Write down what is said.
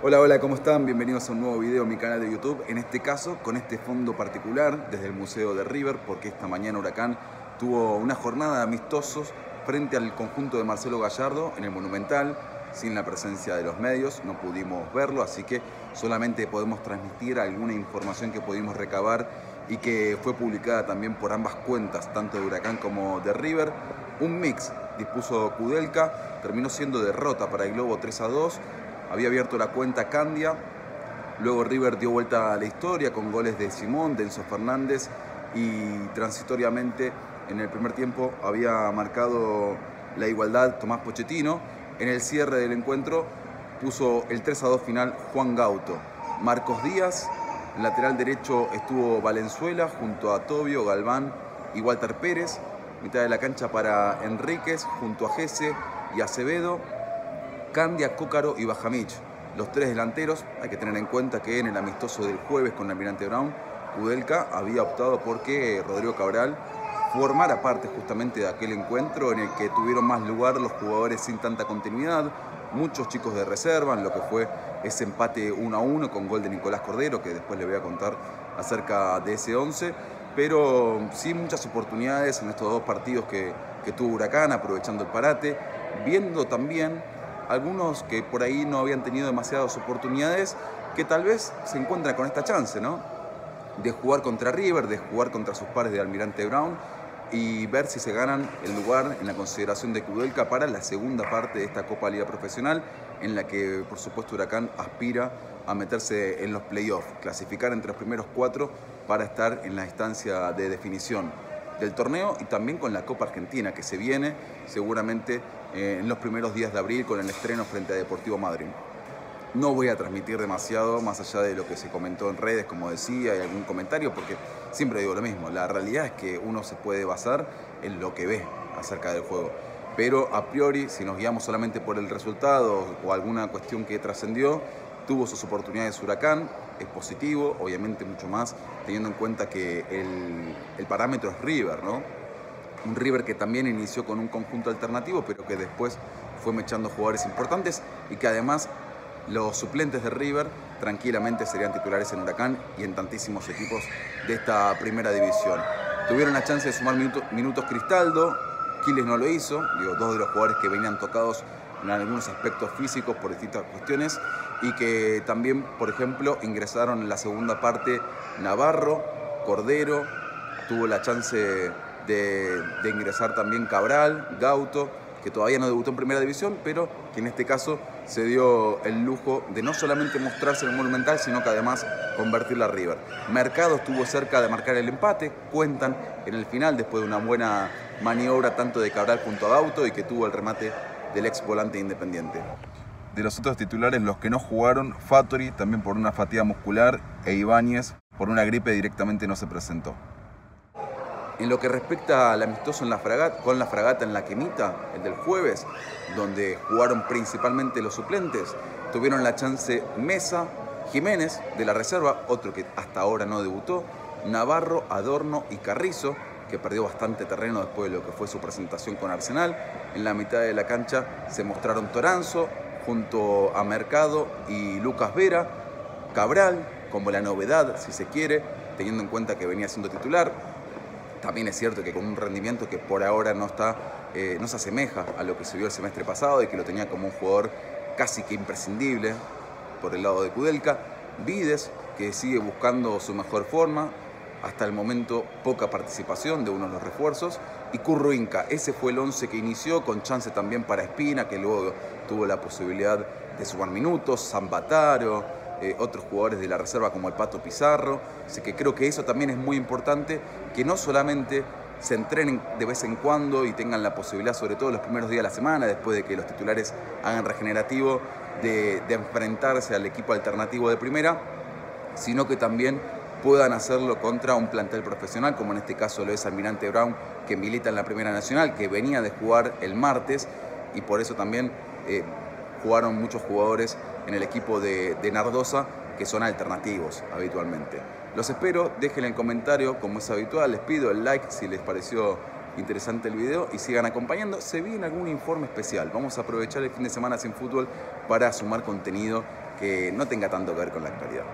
Hola, hola, ¿cómo están? Bienvenidos a un nuevo video en mi canal de YouTube. En este caso, con este fondo particular desde el Museo de River, porque esta mañana Huracán tuvo una jornada de amistosos frente al conjunto de Marcelo Gallardo en el Monumental, sin la presencia de los medios, no pudimos verlo, así que solamente podemos transmitir alguna información que pudimos recabar y que fue publicada también por ambas cuentas, tanto de Huracán como de River. Un mix dispuso Kudelka, terminó siendo derrota para el Globo 3 a 2 había abierto la cuenta Candia, luego River dio vuelta a la historia con goles de Simón, de Enzo Fernández y transitoriamente en el primer tiempo había marcado la igualdad Tomás Pochettino. En el cierre del encuentro puso el 3 a 2 final Juan Gauto. Marcos Díaz, lateral derecho estuvo Valenzuela junto a Tobio, Galván y Walter Pérez. Mitad de la cancha para Enríquez junto a Gese y Acevedo Candia, Cócaro y Bajamich. Los tres delanteros, hay que tener en cuenta que en el amistoso del jueves con Almirante Brown, Kudelka había optado porque Rodrigo Cabral formara parte justamente de aquel encuentro en el que tuvieron más lugar los jugadores sin tanta continuidad, muchos chicos de reserva, en lo que fue ese empate 1 a 1 con gol de Nicolás Cordero, que después le voy a contar acerca de ese 11, pero sí muchas oportunidades en estos dos partidos que tuvo Huracán, aprovechando el parate, viendo también algunos que por ahí no habían tenido demasiadas oportunidades, que tal vez se encuentran con esta chance, ¿no? De jugar contra River, de jugar contra sus pares de Almirante Brown y ver si se ganan el lugar en la consideración de Kudelka para la segunda parte de esta Copa Liga Profesional, en la que por supuesto Huracán aspira a meterse en los playoffs, clasificar entre los primeros cuatro para estar en la instancia de definición del torneo y también con la Copa Argentina que se viene seguramente eh, en los primeros días de abril con el estreno frente a Deportivo Madrid. No voy a transmitir demasiado más allá de lo que se comentó en redes, como decía, y algún comentario, porque siempre digo lo mismo, la realidad es que uno se puede basar en lo que ve acerca del juego. Pero a priori, si nos guiamos solamente por el resultado o alguna cuestión que trascendió, tuvo sus oportunidades Huracán, es positivo, obviamente mucho más, teniendo en cuenta que el, el parámetro es River, ¿no? Un River que también inició con un conjunto alternativo, pero que después fue mechando jugadores importantes y que además los suplentes de River tranquilamente serían titulares en Huracán y en tantísimos equipos de esta primera división. Tuvieron la chance de sumar minutos, Cristaldo, Quiles no lo hizo, digo, dos de los jugadores que venían tocados en algunos aspectos físicos por distintas cuestiones y que también, por ejemplo, ingresaron en la segunda parte Navarro, Cordero, tuvo la chance de, ingresar también Cabral, Gauto, que todavía no debutó en primera división, pero que en este caso se dio el lujo de no solamente mostrarse en el Monumental, sino que además convertirla a River. Mercado estuvo cerca de marcar el empate, cuentan en el final, después de una buena maniobra tanto de Cabral junto a Gauto y que tuvo el remate del ex volante independiente. De los otros titulares, los que no jugaron, Fattori también por una fatiga muscular e Ibáñez por una gripe directamente no se presentó. En lo que respecta al amistoso en la fragata, con la fragata en la quemita, el del jueves, donde jugaron principalmente los suplentes, tuvieron la chance Mesa, Jiménez de la reserva, otro que hasta ahora no debutó, Navarro, Adorno y Carrizo, que perdió bastante terreno después de lo que fue su presentación con Arsenal. En la mitad de la cancha se mostraron Toranzo junto a Mercado y Lucas Vera, Cabral como la novedad, si se quiere, teniendo en cuenta que venía siendo titular, también es cierto que con un rendimiento que por ahora no está, eh, no se asemeja a lo que se vio el semestre pasado y que lo tenía como un jugador casi que imprescindible por el lado de Kudelka. Vides, que sigue buscando su mejor forma, hasta el momento poca participación de uno de los refuerzos. Y Curro Inca, ese fue el 11 que inició, con chance también para Espina, que luego tuvo la posibilidad de sumar minutos, Zambataro, eh, otros jugadores de la reserva como el Pato Pizarro. Así que creo que eso también es muy importante, que no solamente se entrenen de vez en cuando y tengan la posibilidad, sobre todo los primeros días de la semana, después de que los titulares hagan regenerativo, de, de enfrentarse al equipo alternativo de primera, sino que también puedan hacerlo contra un plantel profesional, como en este caso lo es Almirante Brown, que milita en la Primera Nacional, que venía de jugar el martes y por eso también eh, jugaron muchos jugadores en el equipo de, Nardosa que son alternativos habitualmente. Los espero, dejen el comentario como es habitual, les pido el like si les pareció interesante el video y sigan acompañando. Se viene algún informe especial. Vamos a aprovechar el fin de semana sin fútbol para sumar contenido que no tenga tanto que ver con la actualidad.